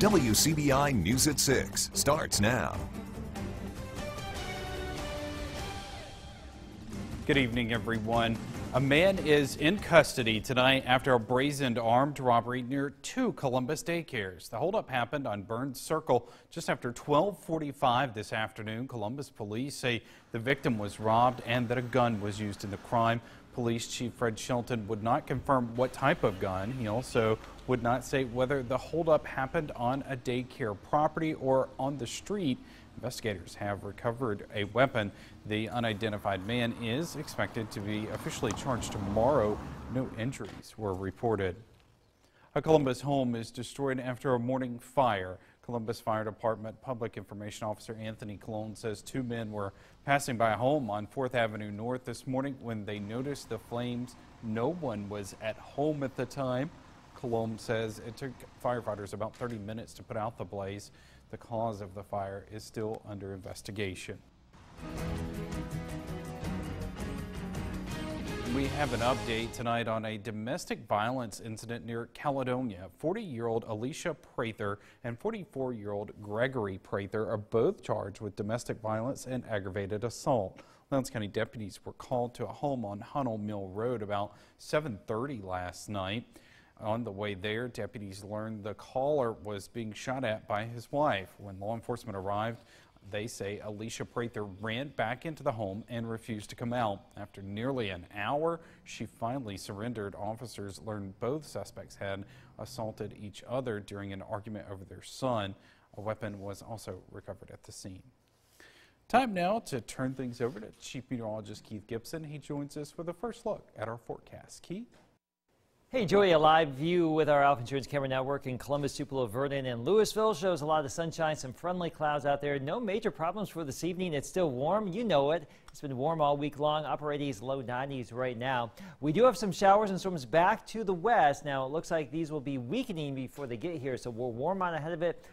WCBI News at 6 starts now. Good evening, everyone. A man is in custody tonight after a brazened armed robbery near two Columbus daycares. The holdup happened on Burns Circle just after 1245 this afternoon. Columbus police say the victim was robbed and that a gun was used in the crime. Police Chief Fred Shelton would not confirm what type of gun. He also would not say whether the holdup happened on a daycare property or on the street. Investigators have recovered a weapon. The unidentified man is expected to be officially charged tomorrow. No injuries were reported. A Columbus home is destroyed after a morning fire. Columbus Fire Department Public Information Officer Anthony Colon says two men were passing by a home on 4th Avenue North this morning when they noticed the flames. No one was at home at the time. Colon says it took firefighters about 30 minutes to put out the blaze. The cause of the fire is still under investigation. We have an update tonight on a domestic violence incident near Caledonia. 40-year-old Alicia Prather and 44-year-old Gregory Prather are both charged with domestic violence and aggravated assault. Lowndes County deputies were called to a home on Hunnell Mill Road about 7.30 last night. On the way there, deputies learned the caller was being shot at by his wife. When law enforcement arrived, they say Alicia Prather ran back into the home and refused to come out. After nearly an hour, she finally surrendered. Officers learned both suspects had assaulted each other during an argument over their son. A weapon was also recovered at the scene. Time now to turn things over to Chief Meteorologist Keith Gibson. He joins us with a first look at our forecast. Keith? Hey, Joey, a live view with our Alfa Insurance Camera Network in Columbus, Tupelo, Vernon, and Louisville shows a lot of sunshine, some friendly clouds out there. No major problems for this evening. It's still warm. You know it. It's been warm all week long, upper 80s, low 90s right now. We do have some showers and storms back to the west. Now, it looks like these will be weakening before they get here, so we're warm on ahead of it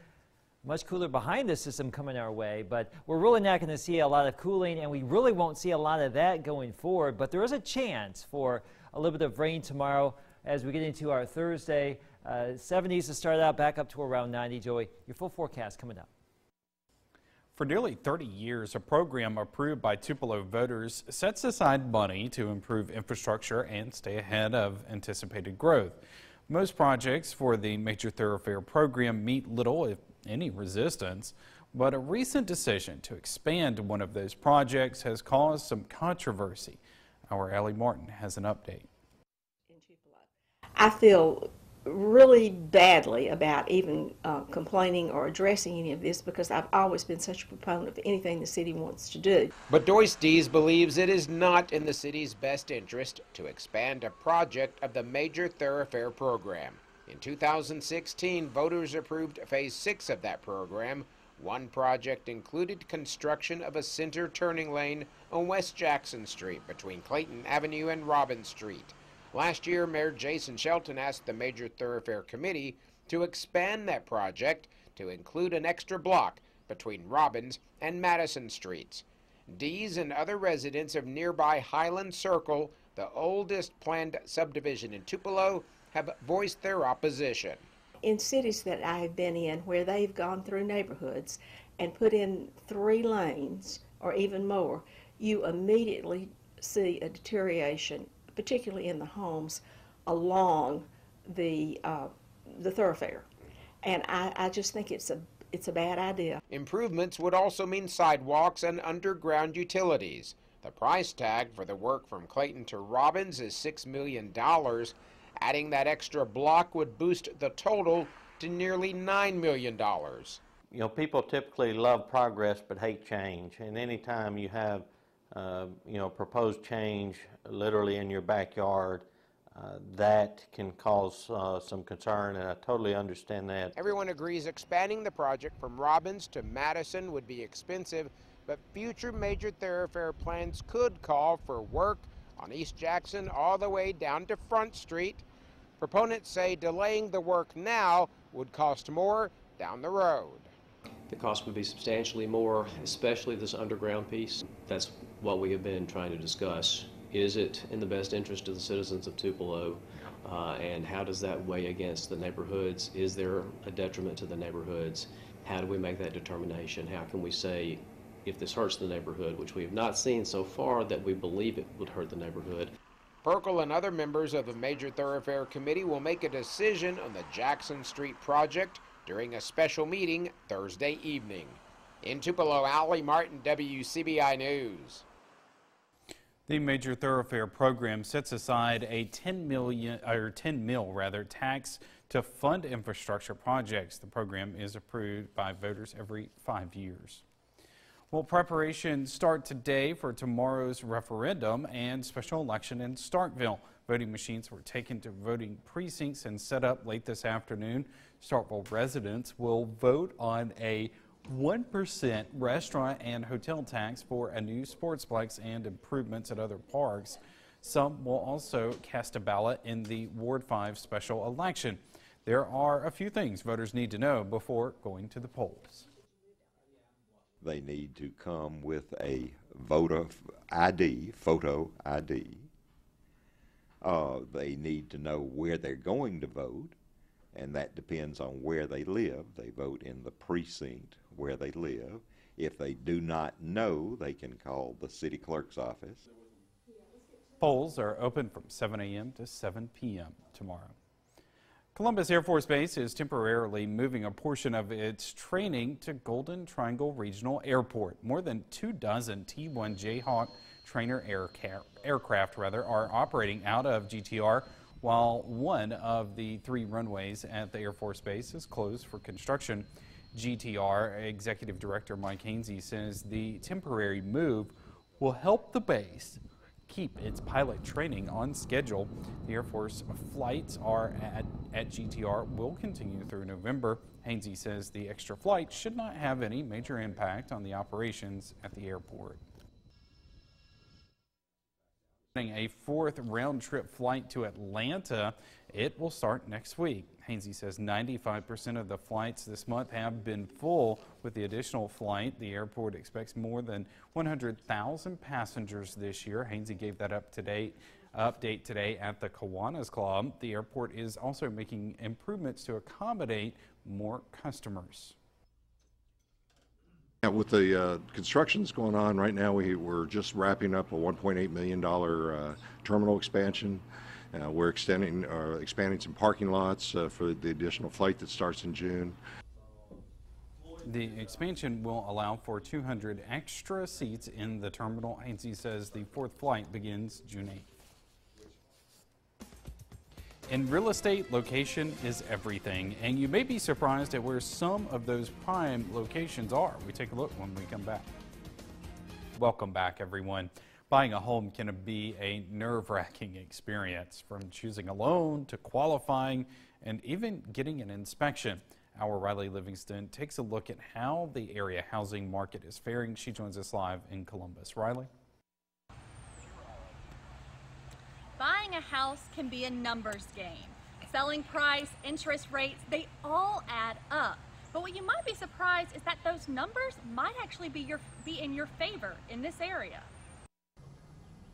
much cooler behind the system coming our way, but we're really not going to see a lot of cooling, and we really won't see a lot of that going forward. But there is a chance for a little bit of rain tomorrow as we get into our Thursday. Uh, 70s to start out, back up to around 90. Joey, your full forecast coming up. For nearly 30 years, a program approved by Tupelo voters sets aside money to improve infrastructure and stay ahead of anticipated growth. Most projects for the Major Thoroughfare program meet little, if any, resistance, but a recent decision to expand one of those projects has caused some controversy. Our Ellie Martin has an update. I feel really badly about even uh, complaining or addressing any of this because I've always been such a proponent of anything the city wants to do. But Doyce Dees believes it is not in the city's best interest to expand a project of the major thoroughfare program. In 2016, voters approved phase six of that program. One project included construction of a center turning lane on West Jackson Street between Clayton Avenue and Robin Street. Last year, Mayor Jason Shelton asked the Major Thoroughfare Committee to expand that project to include an extra block between Robbins and Madison Streets. Dees and other residents of nearby Highland Circle, the oldest planned subdivision in Tupelo, have voiced their opposition. In cities that I have been in where they've gone through neighborhoods and put in three lanes or even more, you immediately see a deterioration particularly in the homes along the uh, the thoroughfare. And I, I just think it's a it's a bad idea. Improvements would also mean sidewalks and underground utilities. The price tag for the work from Clayton to Robbins is $6 million. Adding that extra block would boost the total to nearly $9 million. You know, people typically love progress but hate change. And anytime you have uh, you know, proposed change literally in your backyard, uh, that can cause uh, some concern, and I totally understand that. Everyone agrees expanding the project from Robbins to Madison would be expensive, but future major thoroughfare plans could call for work on East Jackson all the way down to Front Street. Proponents say delaying the work now would cost more down the road. The cost would be substantially more, especially this underground piece. That's what we have been trying to discuss. Is it in the best interest of the citizens of Tupelo Uh, and how does that weigh against the neighborhoods? Is there a detriment to the neighborhoods? How do we make that determination? How can we say if this hurts the neighborhood, which we have not seen so far that we believe it would hurt the neighborhood? Perkel and other members of the Major Thoroughfare Committee will make a decision on the Jackson Street project during a special meeting Thursday evening. In Tupelo, Alley Martin, WCBI News. The major thoroughfare program sets aside a 10 million or 10 mil rather tax to fund infrastructure projects. The program is approved by voters every five years. Well, preparations start today for tomorrow's referendum and special election in Starkville. Voting machines were taken to voting precincts and set up late this afternoon. Starkville residents will vote on a 1% restaurant and hotel tax for a new sportsplex and improvements at other parks. Some will also cast a ballot in the Ward 5 special election. There are a few things voters need to know before going to the polls. They need to come with a voter ID, photo ID. Uh, they need to know where they're going to vote, and that depends on where they live. They vote in the precinct where they live. If they do not know, they can call the city clerk's office. Polls are open from 7 a.m. to 7 p.m. tomorrow. Columbus Air Force Base is temporarily moving a portion of its training to Golden Triangle Regional Airport. More than two dozen T-1 Jayhawk trainer aircraft rather, are operating out of GTR while one of the three runways at the Air Force Base is closed for construction. GTR Executive Director Mike Hainsey says the temporary move will help the base keep its pilot training on schedule. The Air Force flights are at, at GTR will continue through November. Hainsey says the extra flight should not have any major impact on the operations at the airport. A fourth round trip flight to Atlanta. It will start next week. Hainsey says 95% of the flights this month have been full. With the additional flight, the airport expects more than 100,000 passengers this year. Hainsey gave that up today, update today at the Kiwanis Club. The airport is also making improvements to accommodate more customers. Yeah, with the uh, constructions going on right now, we, we're just wrapping up a $1.8 million uh, terminal expansion. Uh, we're extending, uh, expanding some parking lots uh, for the additional flight that starts in June. The expansion will allow for 200 extra seats in the terminal. Hainsey says the fourth flight begins June 8th. In real estate, location is everything, and you may be surprised at where some of those prime locations are. We take a look when we come back. Welcome back, everyone. Buying a home can be a nerve-wracking experience, from choosing a loan to qualifying and even getting an inspection. Our Riley Livingston takes a look at how the area housing market is faring. She joins us live in Columbus. Riley? Buying a house can be a numbers game. Selling price, interest rates, they all add up. But what you might be surprised is that those numbers might actually be, your, be in your favor in this area.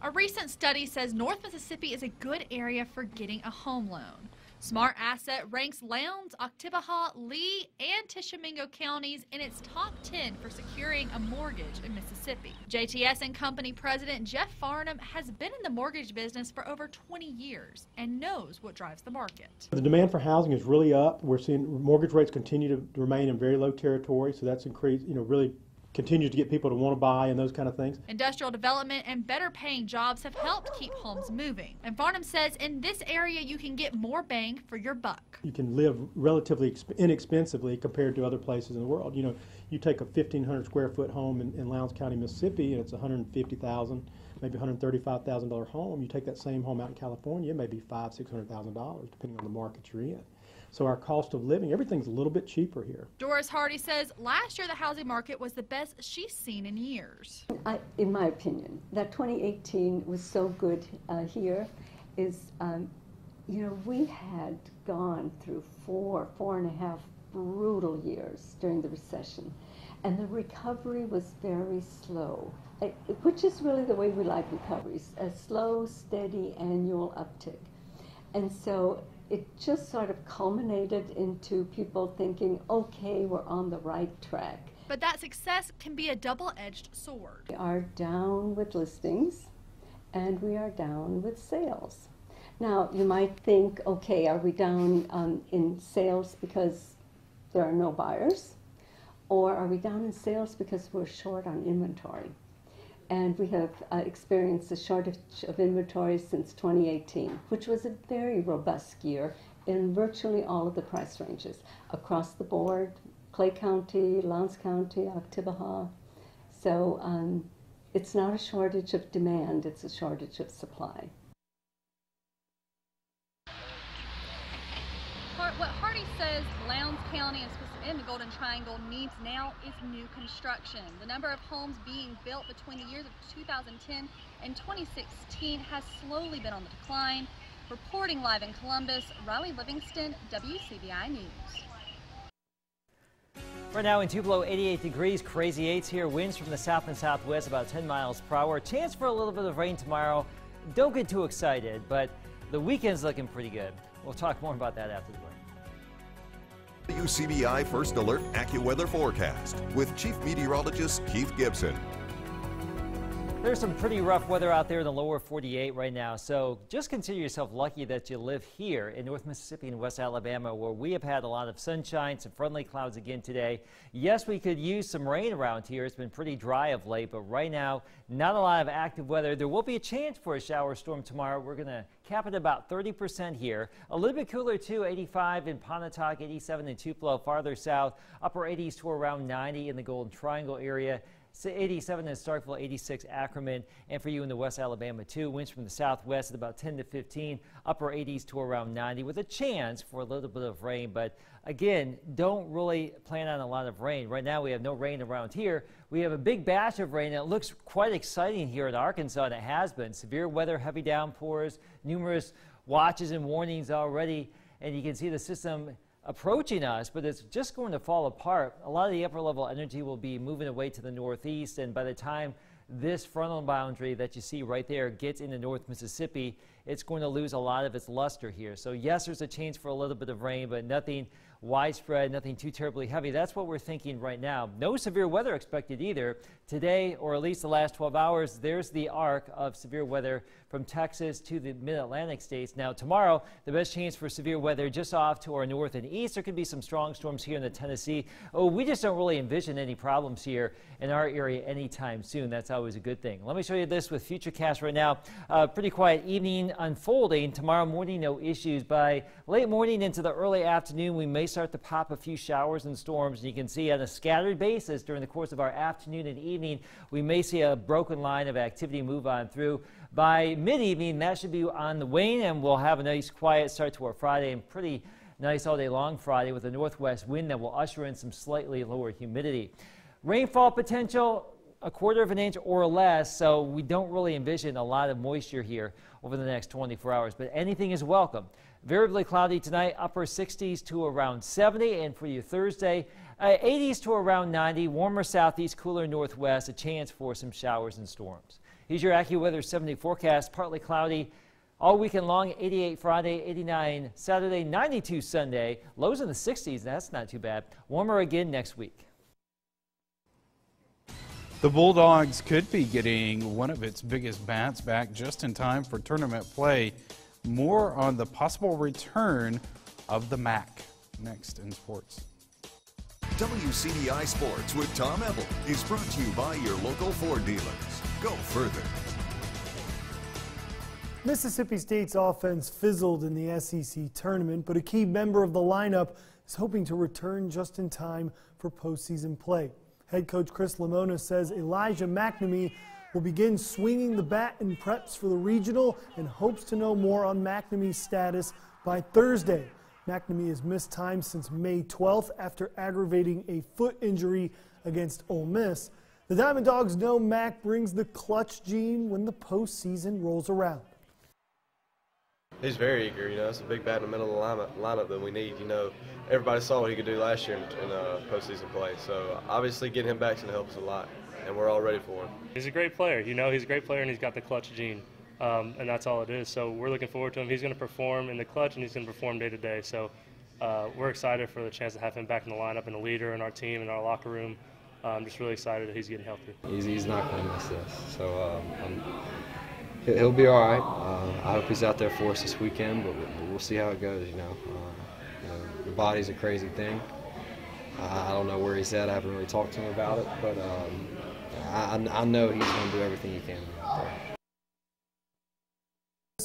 A recent study says North Mississippi is a good area for getting a home loan. Smart Asset ranks Lowndes, Oktibbeha, Lee, and Tishomingo counties in its top 10 for securing a mortgage in Mississippi. JTS and Company President Jeff Farnham has been in the mortgage business for over 20 years and knows what drives the market. The demand for housing is really up. We're seeing mortgage rates continue to remain in very low territory, so that's increased, you know, really continues to get people to want to buy and those kind of things. Industrial development and better paying jobs have helped keep homes moving. And Farnham says in this area you can get more bang for your buck. You can live relatively inexpensively compared to other places in the world. You know, you take a 1,500 square foot home in, in Lowndes County, Mississippi, and it's 150,000, maybe 135,000 dollar home. You take that same home out in California, maybe five, six hundred thousand dollars, depending on the market you're in. So our cost of living, everything's a little bit cheaper here. Doris Hardy says last year the housing market was the best she's seen in years. I, in my opinion, that 2018 was so good uh, here is, um, you know, we had gone through four, four and a half brutal years during the recession. And the recovery was very slow, which is really the way we like recoveries, a slow, steady annual uptick. And so it just sort of culminated into people thinking, okay, we're on the right track. But that success can be a double edged sword. We are down with listings and we are down with sales. Now, you might think, okay, are we down um, in sales because there are no buyers? Or are we down in sales because we're short on inventory? And we have uh, experienced a shortage of inventory since 2018, which was a very robust year in virtually all of the price ranges across the board Clay County, Lowndes County, Oktibbeha. So um, it's not a shortage of demand, it's a shortage of supply. What Hardy says County and in the Golden Triangle needs now is new construction. The number of homes being built between the years of 2010 and 2016 has slowly been on the decline. Reporting live in Columbus, Riley Livingston, WCBI News. Right now in Tupelo, 88 degrees, crazy eights here. Winds from the south and southwest about 10 miles per hour. Chance for a little bit of rain tomorrow. Don't get too excited, but the weekend's looking pretty good. We'll talk more about that after the break. WCBI First Alert AccuWeather Forecast with Chief Meteorologist Keith Gibson. There's some pretty rough weather out there in the lower 48 right now, so just consider yourself lucky that you live here in North Mississippi and West Alabama, where we have had a lot of sunshine, some friendly clouds again today. Yes, we could use some rain around here. It's been pretty dry of late, but right now, not a lot of active weather. There will be a chance for a shower storm tomorrow. We're going to cap it about 30% here. A little bit cooler too, 85 in Pontotoc, 87 in Tupelo, farther south, upper 80s to around 90 in the Golden Triangle area. 87 in Starkville, 86 Ackerman, and for you in the West Alabama too. Winds from the southwest at about 10 to 15, upper 80s to around 90 with a chance for a little bit of rain. But again, don't really plan on a lot of rain. Right now we have no rain around here. We have a big batch of rain. It looks quite exciting here in Arkansas, and it has been. Severe weather, heavy downpours, numerous watches and warnings already. And you can see the system approaching us, but it's just going to fall apart. A lot of the upper level energy will be moving away to the northeast, and by the time this frontal boundary that you see right there gets into North Mississippi, it's going to lose a lot of its luster here. So yes, there's a chance for a little bit of rain, but nothing widespread, nothing too terribly heavy. That's what we're thinking right now. No severe weather expected either. Today, or at least the last 12 hours, there's the arc of severe weather from Texas to the mid-Atlantic states. Now, tomorrow, the best chance for severe weather just off to our north and east. There could be some strong storms here in the Tennessee. Oh, we just don't really envision any problems here in our area anytime soon. That's always a good thing. Let me show you this with Futurecast right now. Uh, pretty quiet evening unfolding. Tomorrow morning, no issues. By late morning into the early afternoon, we may start to pop a few showers and storms. And you can see on a scattered basis during the course of our afternoon and evening, we may see a broken line of activity move on through. By mid-evening, that should be on the wane, and we'll have a nice quiet start to our Friday and pretty nice all day long Friday with a northwest wind that will usher in some slightly lower humidity. Rainfall potential, a quarter of an inch or less, so we don't really envision a lot of moisture here over the next 24 hours, but anything is welcome. Variably cloudy tonight, upper 60s to around 70, and for you Thursday, uh, 80s to around 90, warmer southeast, cooler northwest, a chance for some showers and storms. Here's your AccuWeather 70 forecast. Partly cloudy all weekend long. 88 Friday, 89 Saturday, 92 Sunday. Lows in the 60s. That's not too bad. Warmer again next week. The Bulldogs could be getting one of its biggest bats back just in time for tournament play. More on the possible return of the MAC next in sports. WCBI Sports with Tom Ebel is brought to you by your local Ford dealers. Go further. Mississippi State's offense fizzled in the SEC tournament, but a key member of the lineup is hoping to return just in time for postseason play. Head coach Chris Lemonis says Elijah MacNamee will begin swinging the bat in preps for the regional and hopes to know more on MacNamee's status by Thursday. MacNamee has missed time since May 12th after aggravating a foot injury against Ole Miss. The Diamond Dogs know Mac brings the clutch gene when the postseason rolls around. He's very eager, you know. It's a big bat in the middle of the lineup, lineup that we need. You know, everybody saw what he could do last year in, in uh, postseason play. So obviously, getting him back is going to help us a lot, and we're all ready for him. He's a great player. You know, he's a great player, and he's got the clutch gene. Um, and that's all it is. So we're looking forward to him. He's going to perform in the clutch, and he's going to perform day to day. So uh, we're excited for the chance to have him back in the lineup and a leader in our team and our locker room. I'm just really excited that he's getting healthy. He's, he's not going to miss this. So um, he'll, he'll be all right. Uh, I hope he's out there for us this weekend, but we'll, we'll see how it goes. You know, uh, you know, the body's a crazy thing. Uh, I don't know where he's at. I haven't really talked to him about it, but um, I, I know he's going to do everything he can out there.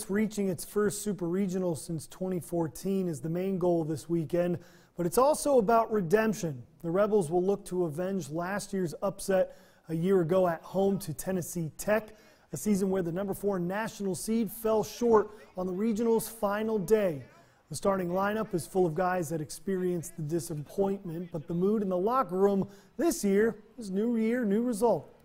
Reaching its first super regional since 2014 is the main goal this weekend, but it's also about redemption. The Rebels will look to avenge last year's upset a year ago at home to Tennessee Tech, a season where the number four national seed fell short on the regional's final day. The starting lineup is full of guys that experienced the disappointment, but the mood in the locker room this year is new year, new result.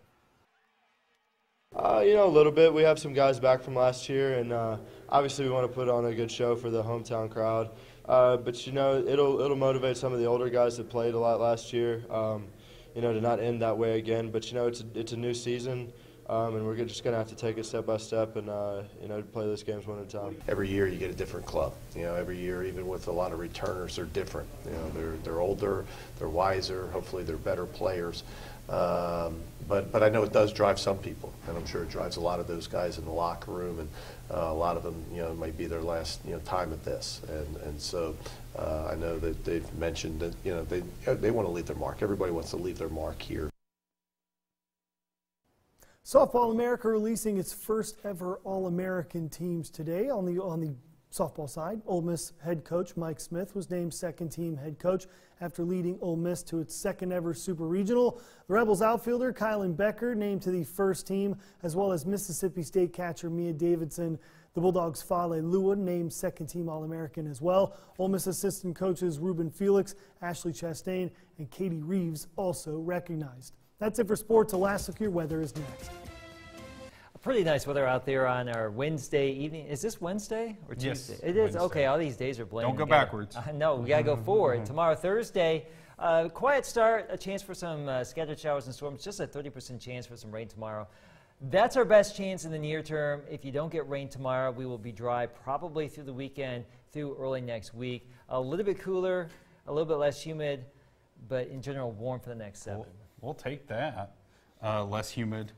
Uh, you know, a little bit. We have some guys back from last year, and uh, obviously we want to put on a good show for the hometown crowd. Uh, but you know, it'll it'll motivate some of the older guys that played a lot last year. Um, you know, to not end that way again. But you know, it's a, it's a new season. Um, and we're just going to have to take it step by step and uh, you know play those games one at a time. Every year you get a different club. You know, every year, even with a lot of returners, they're different. You know, they're they're older, they're wiser. Hopefully, they're better players. Um, but but I know it does drive some people, and I'm sure it drives a lot of those guys in the locker room, and uh, a lot of them, you know, might be their last you know time at this, and and so uh, I know that they've mentioned that you know they they want to leave their mark. Everybody wants to leave their mark here. Softball America releasing its first ever All-American teams today. On the on the softball side, Ole Miss head coach Mike Smith was named second team head coach after leading Ole Miss to its second ever Super Regional. The Rebels outfielder Kylan Becker named to the first team, as well as Mississippi State catcher Mia Davidson. The Bulldogs' Fa Leilua named second team All-American as well. Ole Miss assistant coaches Ruben Felix, Ashley Chastain, and Katie Reeves also recognized. That's it for sports. A last look your weather is next. Pretty nice weather out there on our Wednesday evening. Is this Wednesday or Tuesday? Yes, Tuesday? It is. Wednesday. Okay, all these days are blending. Don't go together. backwards. Uh, no, we gotta go forward. Tomorrow, Thursday, uh, quiet start. A chance for some uh, scattered showers and storms. Just a 30% chance for some rain tomorrow. That's our best chance in the near term. If you don't get rain tomorrow, we will be dry probably through the weekend, through early next week. A little bit cooler, a little bit less humid, but in general warm for the next seven. We'll take that. Uh, less humid.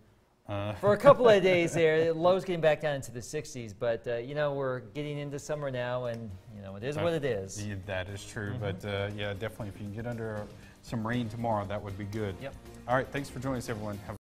Uh, for a couple of days there, lows getting back down into the 60s, but uh, you know we're getting into summer now, and you know it is what it is. Yeah, That is true, Mhm. but uh, yeah, definitely if you can get under some rain tomorrow, that would be good. Yep. All right, thanks for joining us, everyone. Have